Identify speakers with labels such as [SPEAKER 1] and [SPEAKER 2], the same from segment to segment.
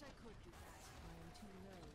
[SPEAKER 1] wish I could do that.
[SPEAKER 2] I am too low.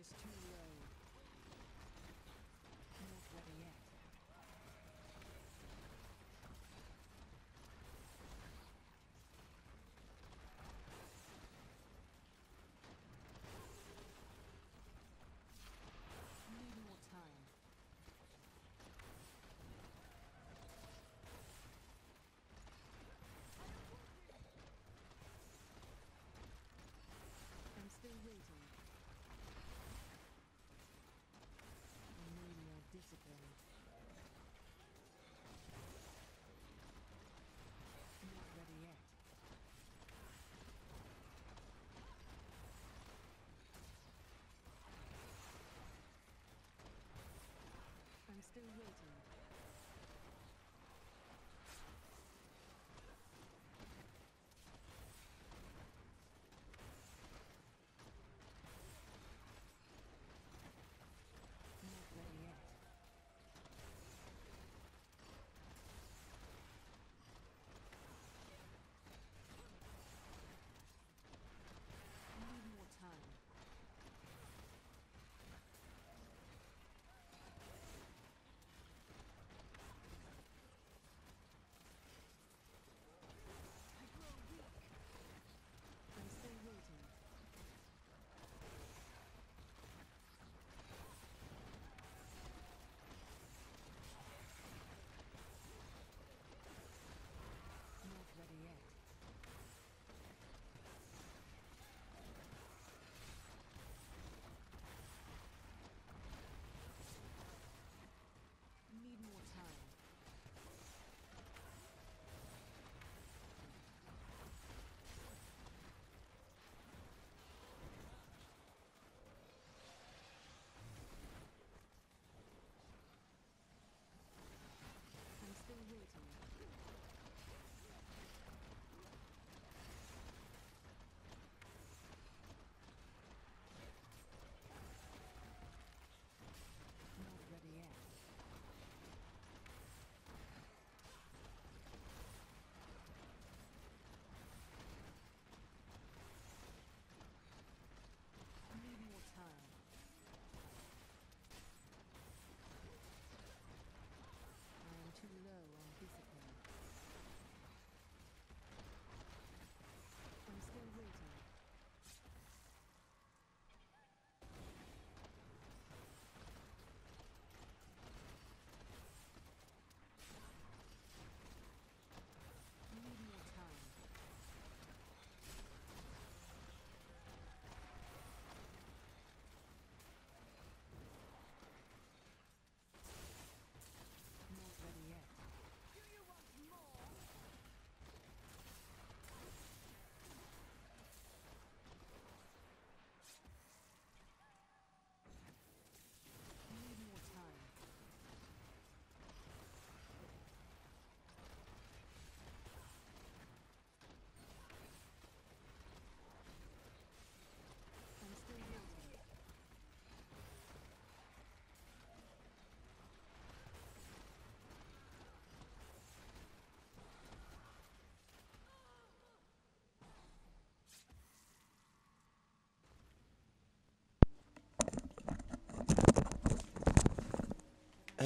[SPEAKER 2] is too low.
[SPEAKER 1] Still waiting.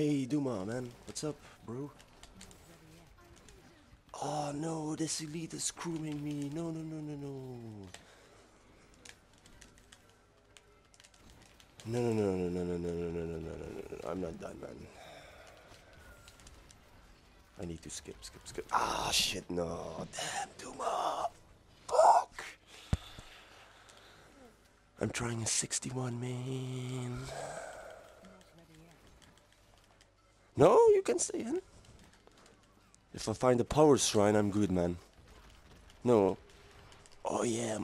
[SPEAKER 3] Hey, Duma, man. What's up, bro? Oh no, this elite is screwing me. No, no, no, no, no. No, no, no, no, no, no, no, no, no, no, no, no, no. I'm not done, man. I need to skip, skip, skip. Ah, shit, no. Damn, Duma. Fuck. I'm trying a 61, man. No, you can stay in. If I find a power shrine, I'm good, man. No. Oh, yeah.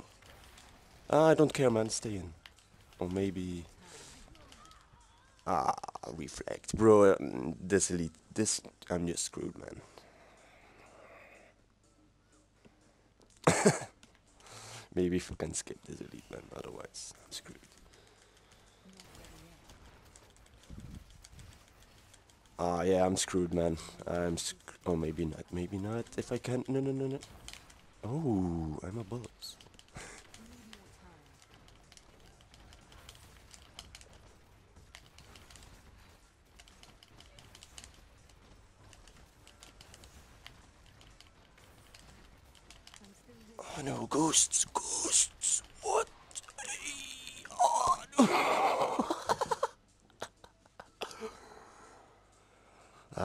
[SPEAKER 3] Ah, I don't care, man. Stay in. Or maybe... Ah, reflect. Bro, um, this elite... This... I'm just screwed, man. maybe if I can skip this elite, man. Otherwise, I'm screwed. Ah, yeah, I'm screwed, man. I'm sc- Oh, maybe not. Maybe not. If I can't. No, no, no, no. Oh, I'm a
[SPEAKER 1] waiting.
[SPEAKER 3] Oh no, ghosts, ghosts. What? Oh no.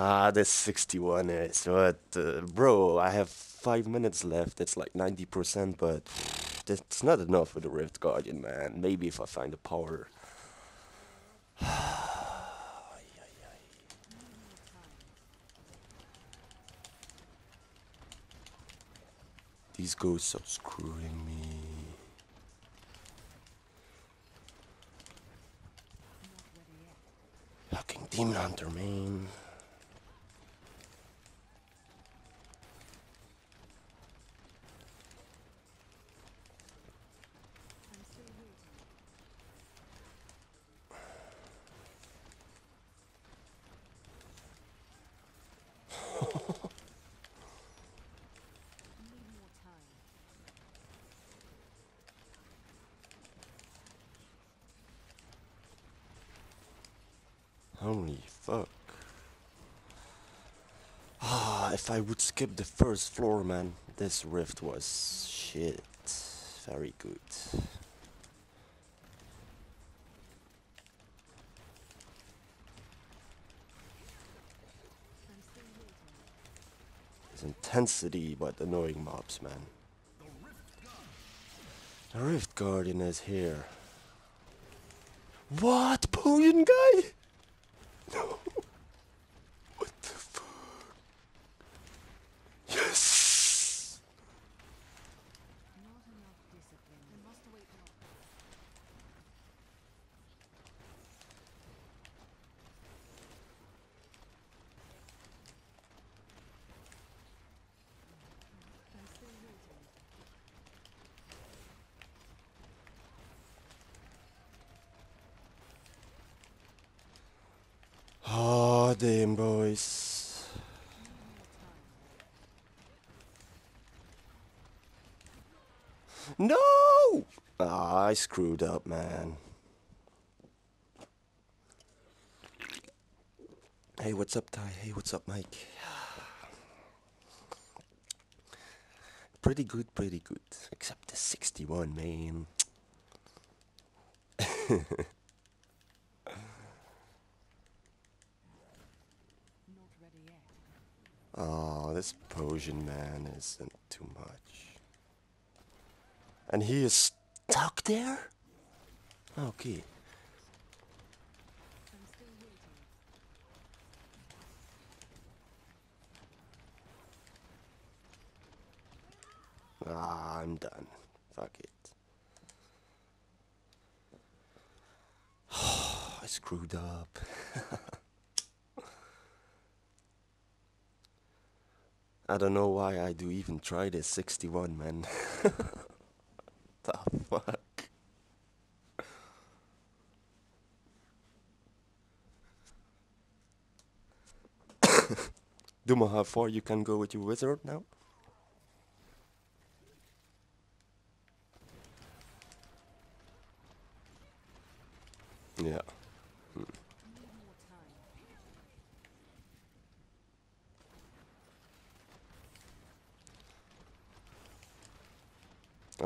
[SPEAKER 3] Ah, this 61 is what, uh, bro. I have five minutes left. It's like 90%, but that's not enough for the Rift Guardian, man. Maybe if I find the power. These ghosts are screwing me. Fucking Demon Hunter, man.
[SPEAKER 1] I'm still waiting. Need more time.
[SPEAKER 3] Holy fuck. Ah, if I would skip the first floor, man, this rift was shit. Very good. It's intensity, but annoying mobs, man. The Rift Guardian is here. What? Potion guy? No. What the fuck? Yes!
[SPEAKER 1] Not enough discipline. We must wait more. I'm still waiting.
[SPEAKER 3] Oh, damn, boys. No! Ah, I screwed up, man. Hey, what's up, Ty? Hey, what's up, Mike? Pretty good, pretty good. Except the 61, man. Oh, this potion man isn't too much. And he is stuck there? Okay. Ah, I'm done. Fuck it. I screwed up. I don't know why I do even try this 61, man. the fuck? Duma, how far you can go with your wizard now? Yeah.
[SPEAKER 1] Need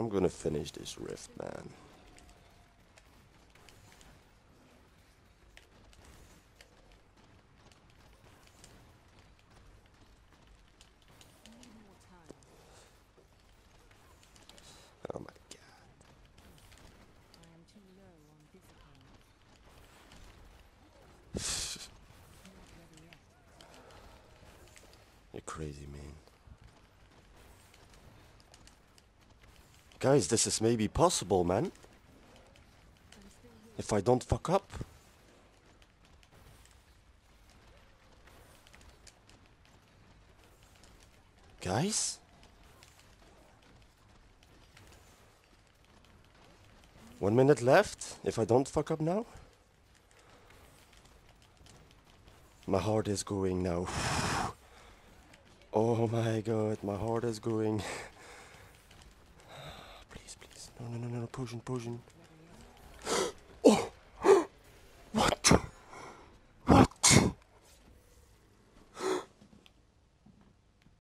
[SPEAKER 3] I'm gonna finish this rift, man. Oh my god. You're crazy, man. Guys, this is maybe possible, man. If I don't fuck up. Guys? One minute left, if I don't fuck up now. My heart is going now. Oh my god, my heart is going. please, please. No, no, no, no, no, potion, potion.